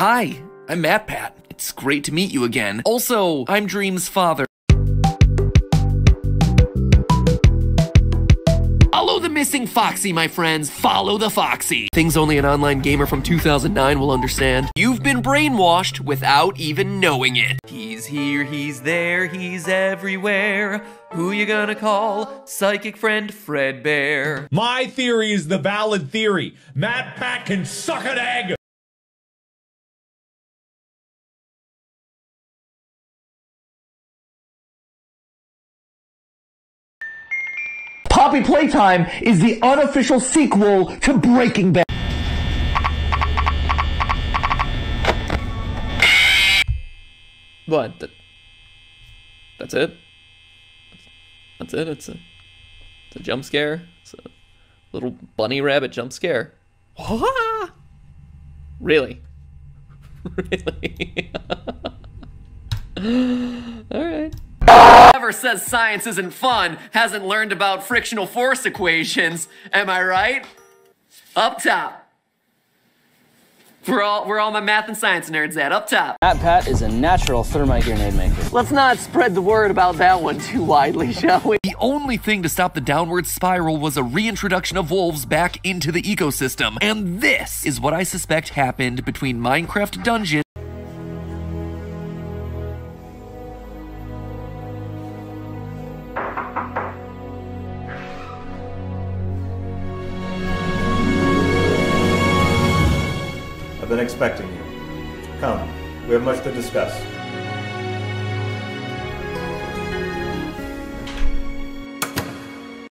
Hi, I'm MatPat. It's great to meet you again. Also, I'm Dream's father. Follow the missing Foxy, my friends. Follow the Foxy. Things only an online gamer from 2009 will understand. You've been brainwashed without even knowing it. He's here, he's there, he's everywhere. Who you gonna call? Psychic friend Fredbear. My theory is the valid theory. MatPat can suck an egg. Poppy Playtime is the unofficial sequel to Breaking Bad. What? That, that's it? That's it? It's a, it's a jump scare? It's a little bunny rabbit jump scare. Really? really? Alright. Whoever says science isn't fun hasn't learned about frictional force equations. Am I right? Up top. We're all, we're all my math and science nerds at up top. MatPat is a natural thermite grenade maker. Let's not spread the word about that one too widely, shall we? The only thing to stop the downward spiral was a reintroduction of wolves back into the ecosystem. And this is what I suspect happened between Minecraft Dungeon. Been expecting you. Come, we have much to discuss.